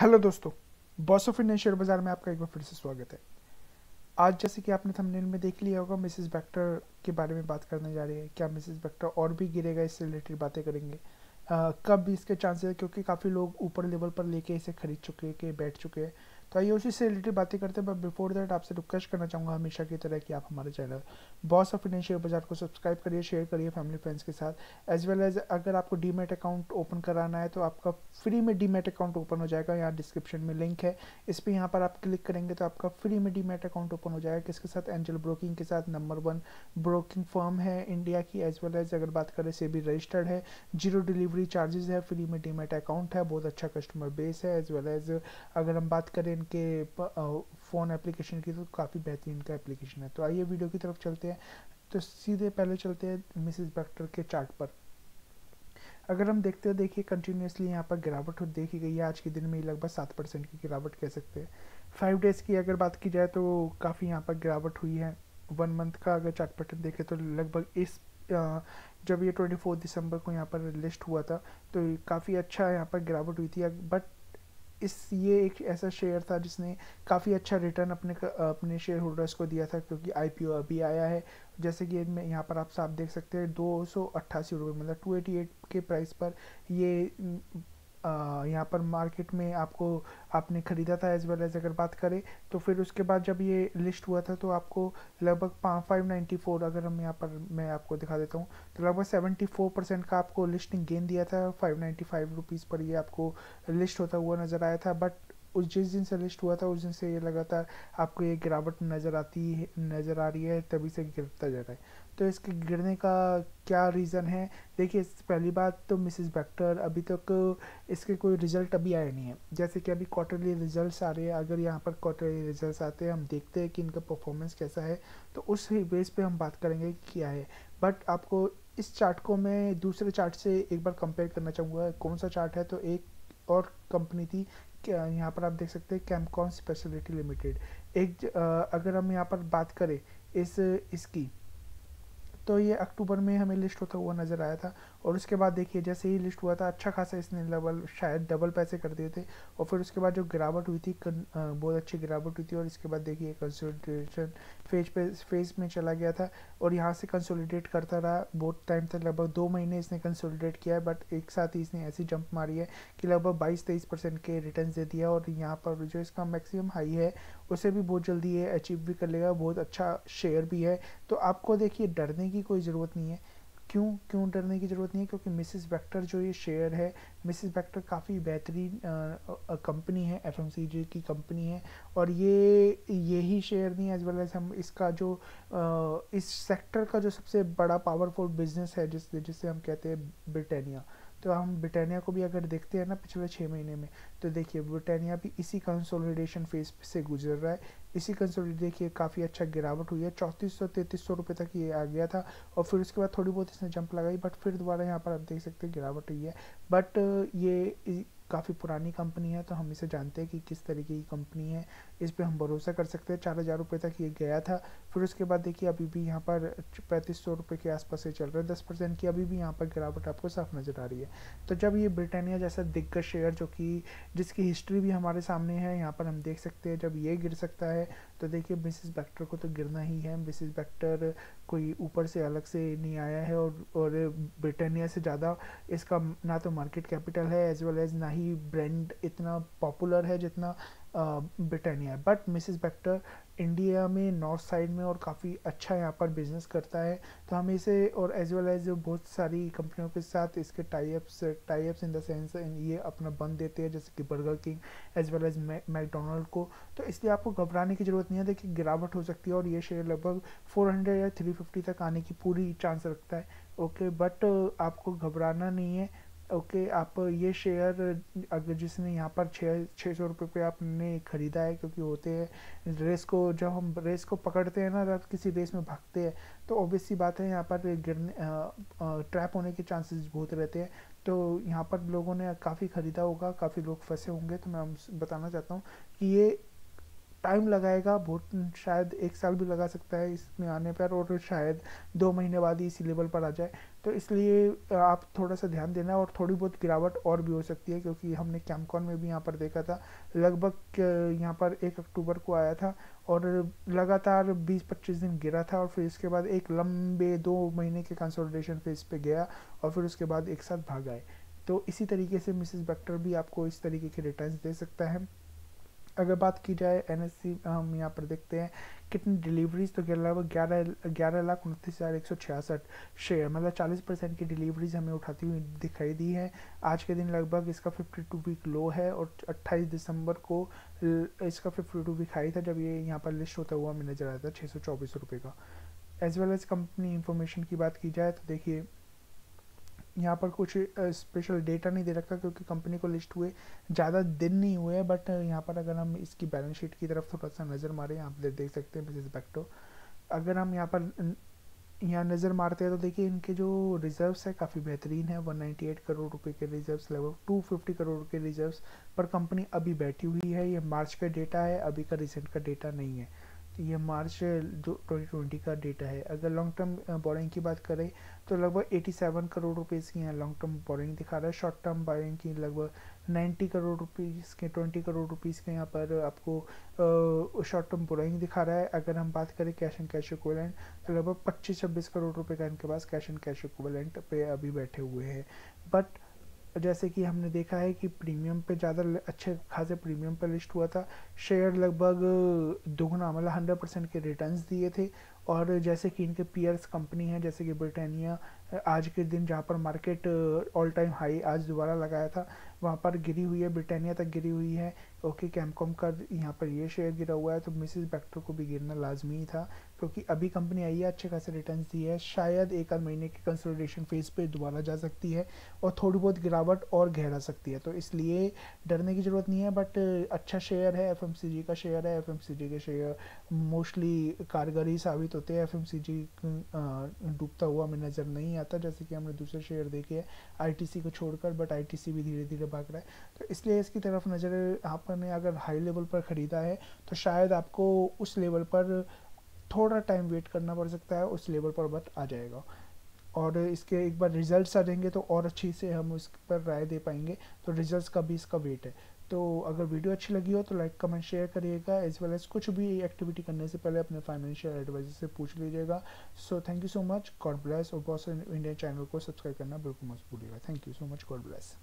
Hello दोस्तों boss of Indian share बाज़ार में आपका एक बार फिर से स्वागत है। आज जैसे कि आपने थंबनेल में देख लिया होगा मिसेस बैक्टर के बारे में बात करने जा रही है। क्या मिसेस बैक्टर और भी गिरेगा इससे रिलेटेड बातें करेंगे? आ, कब इसके चांसेस है क्योंकि काफ़ी लोग ऊपर लेवल पर लेके इसे खरीद चुके हैं बैठ चुके हैं। तो आइए उसी से रिलेटेड बातें करते हैं बट बिफोर दैट आपसे रिक्वेस्ट करना चाहूँगा हमेशा की तरह कि आप हमारे channel boss of Indian share बाज़ार को सब्सक्राइब करिए शेयर करिए फैमिली फ्रेंड्स के साथ। एज वेल एज अगर आपको डीमेट अकाउंट ओपन कराना है तो आपका फ्री में डीमेट अकाउंट ओपन हो जाएगा। यहाँ डिस्क्रिप्शन में लिंक है। इस पर यहाँ पर आप क्लिक करेंगे तो आपका फ्री में डीमेट अकाउंट ओपन हो जाएगा। किसके साथ एंजल ब्रोकिंग के साथ नंबर वन ब्रोकिंग फर्म है इंडिया की। एज वेल एज अगर बात करें, से भी रजिस्टर्ड है। ज़ीरो डिलीवरी चार्जेस है। फ्री में डीमेट अकाउंट है। बहुत अच्छा कस्टमर बेस है। एज वेल एज अगर हम बात करें इनके फ़ोन एप्लीकेशन की तो काफ़ी बेहतरीन का एप्लीकेशन है। तो आइए वीडियो की तरफ़ चलते हैं। तो सीधे पहले चलते हैं मिसिस बैक्टर के चार्ट पर। अगर हम देखते हैं, देखिए कंटिन्यूसली यहाँ पर गिरावट देखी गई है। आज के दिन में लगभग सात परसेंट की गिरावट कह सकते हैं। फाइव डेज़ की अगर बात की जाए तो काफ़ी यहाँ पर गिरावट हुई है। वन मंथ का अगर चार्ट पैटर्न देखें तो लगभग इस जब ये ट्वेंटी फोर दिसंबर को यहाँ पर लिस्ट हुआ था तो काफ़ी अच्छा यहाँ पर गिरावट हुई थी। बट इस ये एक ऐसा शेयर था जिसने काफ़ी अच्छा रिटर्न अपने अपने शेयर होल्डर्स को दिया था क्योंकि आईपीओ अभी आया है। जैसे कि मैं यहाँ पर आप साफ़ देख सकते हैं, दो सौ अट्ठासी रुपये मतलब टू एटी एट के प्राइस पर ये यहाँ पर मार्केट में आपको, आपने ख़रीदा था एज वेल एज अगर बात करें तो फिर उसके बाद जब ये लिस्ट हुआ था तो आपको लगभग पाँच फाइव नाइन्टी फोर अगर हम यहाँ पर, मैं आपको दिखा देता हूँ तो लगभग सेवेंटी फोर परसेंट का आपको लिस्टिंग गेन दिया था फाइव नाइन्टी फाइव रुपीज़ पर ये आपको लिस्ट होता हुआ नज़र आया था बट उस जिस दिन से लिस्ट हुआ था, उस दिन से ये लगातार आपको ये गिरावट नज़र आती है, नज़र आ रही है, तभी से गिरता जा रहा है। तो इसके गिरने का क्या रीज़न है? देखिए, पहली बात तो मिसिस बैक्टर अभी तक तो इसके कोई रिज़ल्ट अभी आए नहीं है। जैसे कि अभी क्वार्टरली रिजल्ट्स आ रहे हैं, अगर यहाँ पर क्वार्टरली रिजल्ट्स आते हैं, हम देखते हैं कि इनका परफॉर्मेंस कैसा है तो उस बेस पे हम बात करेंगे क्या है। बट आपको इस चार्ट को मैं दूसरे चार्ट से एक बार कंपेयर करना चाहूँगा, कौन सा चार्ट है? तो एक और कंपनी थी यहाँ पर आप देख सकते हैं कैमकॉन स्पेशलिटी लिमिटेड एक अगर हम यहाँ पर बात करें इस, इसकी तो ये अक्टूबर में हमें लिस्ट होता हुआ नज़र आया था और उसके बाद देखिए, जैसे ही लिस्ट हुआ था अच्छा खासा इसने लेवल शायद डबल पैसे कर दिए थे और फिर उसके बाद जो गिरावट हुई थी बहुत अच्छी गिरावट हुई थी और इसके बाद देखिए कंसोलिडेशन फ़ेज़ पे फ़ेज़ में चला गया था और यहाँ से कंसोलिडेट करता रहा। बहुत टाइम तक लगभग दो महीने इसने कंसोलिडेट किया है बट एक साथ ही इसने ऐसी जंप मारी है कि लगभग बाईस तेईस परसेंट के रिटर्न दे दिया और यहाँ पर जो इसका मैक्सिमम हाई है, उसे भी बहुत जल्दी ये अचीव भी कर लेगा। बहुत अच्छा शेयर भी है। तो आपको देखिए, डरने की कोई ज़रूरत नहीं है। क्यों क्यों डरने की ज़रूरत नहीं है? क्योंकि मिसिस वेक्टर जो ये शेयर है मिसिस वेक्टर काफ़ी बेहतरीन कंपनी है एफएमसीजी की कंपनी है। और ये यही शेयर नहीं एज वेल एज हम इसका जो आ, इस सेक्टर का जो सबसे बड़ा पावरफुल बिज़नेस है जिस जिससे हम कहते हैं ब्रिटानिया तो हम ब्रिटानिया को भी अगर देखते हैं ना पिछले छः महीने में तो देखिए ब्रिटानिया भी इसी कंसोलिडेशन फ़ेज़ से गुजर रहा है। इसी कंसोलिडेट देखिए काफ़ी अच्छा गिरावट हुई है। चौंतीस सौ तैंतीस सौ रुपये तक ये आ गया था और फिर उसके बाद थोड़ी बहुत इसने जंप लगाई बट फिर दोबारा यहाँ पर आप देख सकते हैं गिरावट हुई है। बट ये काफ़ी पुरानी कंपनी है तो हम इसे जानते हैं कि किस तरीके की कंपनी है। इस पर हम भरोसा कर सकते हैं, चार हज़ार रुपये तक ये गया था। फिर उसके बाद देखिए, अभी भी यहाँ पर पैंतीस सौ रुपये के आसपास से चल रहा है, दस परसेंट की अभी भी यहाँ पर गिरावट आपको साफ़ नज़र आ रही है। तो जब ये ब्रिटानिया जैसा दिग्गज शेयर, जो कि, जिसकी हिस्ट्री भी हमारे सामने है, यहाँ पर हम देख सकते हैं, जब ये गिर सकता है तो देखिए, मिसिस बैक्टर को तो गिरना ही है। मिसिस बैक्टर कोई ऊपर से अलग से नहीं आया है, और और ब्रिटानिया से ज़्यादा इसका ना तो मार्केट कैपिटल है, एज वेल एज ना ही ब्रांड इतना पॉपुलर है जितना ब्रिटानिया है। बट मिसिस बैक्टर इंडिया में नॉर्थ साइड में और काफ़ी अच्छा यहाँ पर बिज़नेस करता है। तो हम इसे और एज वेल एज बहुत सारी कंपनियों के साथ इसके types types in the sense ये अपना बंद देते हैं, जैसे कि Burger King as well as McDonald को। तो इसलिए आपको घबराने की ज़रूरत नहीं है। देखिए, गिरावट हो सकती है और ये शेयर लगभग 400 या 350 तक आने की पूरी चांस रखता है। ओके बट आपको घबराना नहीं है। ओके okay, आप ये शेयर अगर जिसने यहाँ पर छः छः सौ रुपये पे आपने ख़रीदा है क्योंकि होते हैं रेस को जब हम रेस को पकड़ते हैं ना जब किसी रेस में भागते हैं तो ऑब्वियस सी बात है यहाँ पर गिरने ट्रैप होने के चांसेस बहुत रहते हैं। तो यहाँ पर लोगों ने काफ़ी ख़रीदा होगा काफ़ी लोग फंसे होंगे तो मैं बताना चाहता हूँ कि ये टाइम लगाएगा, बहुत शायद एक साल भी लगा सकता है इसमें आने पर और शायद दो महीने बाद ही इसी लेवल पर आ जाए। तो इसलिए आप थोड़ा सा ध्यान देना और थोड़ी बहुत गिरावट और भी हो सकती है क्योंकि हमने कैमकॉन में भी यहाँ पर देखा था। लगभग यहाँ पर एक अक्टूबर को आया था और लगातार 20-25 दिन गिरा था और फिर इसके बाद एक लंबे दो महीने के कंसोलिडेशन फ़ेज़ पे गया और फिर उसके बाद एक साथ भाग आए। तो इसी तरीके से मिसिस बैक्टर भी आपको इस तरीके के रिटर्न्स दे सकता है। अगर बात की जाए एनएससी हम यहाँ पर देखते हैं, कितनी डिलीवरीज तो लगभग ग्यारह ग्यारह लाख उनतीस हज़ार एक सौ छियासठ शेयर मतलब चालीस परसेंट की डिलीवरीज हमें उठाती हुई दिखाई दी है। आज के दिन लगभग इसका फिफ्टी टू वीक लो है और अट्ठाईस दिसंबर को इसका फिफ्टी टू वीक हाई था जब ये यहाँ पर लिस्ट होता हुआ हमें नज़र आया था छः सौ चौबीस रुपये का। As well as company information की बात की जाए तो देखिए यहाँ पर कुछ स्पेशल डेटा नहीं दे रखा क्योंकि कंपनी को लिस्ट हुए, ज़्यादा दिन नहीं हुए बट यहाँ पर अगर हम इसकी बैलेंस शीट की तरफ़ थोड़ा सा नज़र मारें पर देख सकते हैं बिज़नेस बैक्टो अगर हम यहाँ पर यहाँ नज़र मारते हैं तो देखिए इनके जो रिजर्व्स है काफ़ी बेहतरीन है 198 करोड़ रुपए के रिजर्व्स लगभग 250 करोड़ के रिजर्व्स पर कंपनी अभी बैठी हुई है, ये मार्च का डेटा है, अभी का रिसेंट का डेटा नहीं है। ये मार्च जो 2020 का डेटा है, अगर लॉन्ग टर्म बोरिंग की बात करें तो लगभग 87 करोड़ रुपीज़ की यहाँ लॉन्ग टर्म बोरिंग दिखा रहा है। शॉर्ट टर्म बोरिंग की लगभग 90 करोड़ रुपीज़ के 20 करोड़ रुपीज़ के यहाँ पर आपको शॉर्ट टर्म बोरिंग दिखा रहा है। अगर हम बात करें कैश एंड कैश इक्वलेंट तो लगभग पच्चीस छब्बीस करोड़ रुपये का इनके पास कैश एंड कैश इक्वलेंट पे अभी बैठे हुए हैं। बट जैसे कि हमने देखा है कि प्रीमियम पे ज़्यादा अच्छे खासे प्रीमियम पे लिस्ट हुआ था। शेयर लगभग दोगुना मतलब हंड्रेड परसेंट के रिटर्न्स दिए थे। और जैसे कि इनके पीयर्स कंपनी है, जैसे कि ब्रिटानिया, आज के दिन जहाँ पर मार्केट ऑल टाइम हाई आज दोबारा लगाया था, वहाँ पर गिरी हुई है, ब्रिटानिया तक गिरी हुई है। ओके कैमकॉम का यहाँ पर ये शेयर गिरा हुआ है तो मिसिस बैक्टर को भी गिरना लाजमी था, क्योंकि अभी कंपनी आई है, अच्छे खासे रिटर्न दी है, शायद एक आध महीने के कंसोलिडेशन फ़ेज़ पे दोबारा जा सकती है, और थोड़ी बहुत गिरावट और गहरा सकती है तो इसलिए डरने की ज़रूरत नहीं है बट अच्छा शेयर है एफएमसीजी का शेयर है एफ़ के शेयर मोस्टली कारगर ही साबित होते हैं एफ़ एम डूबता हुआ हमें नज़र नहीं आता, जैसे कि हमने दूसरे शेयर देखे हैं आईटीसी को छोड़कर बट आईटीसी भी धीरे धीरे भाग रहा है तो इसलिए इसकी तरफ़ नज़र आपने अगर हाई लेवल पर ख़रीदा है तो शायद आपको उस लेवल पर थोड़ा टाइम वेट करना पड़ सकता है, उस लेवल पर बट आ जाएगा। और इसके एक बार रिजल्ट्स आ जाएँगे तो और अच्छी से हम उस पर राय दे पाएँगे तो रिजल्ट्स का भी इसका वेट है। तो अगर वीडियो अच्छी लगी हो तो लाइक कमेंट शेयर करिएगा एज वेल एज कुछ भी एक्टिविटी करने से पहले अपने फाइनेंशियल एडवाइजर से पूछ लीजिएगा। So thank you so much God bless और बहुत सारे इंडियन चैनल को सब्सक्राइब करना बिल्कुल मत भूलिएगा। Thank you so much God bless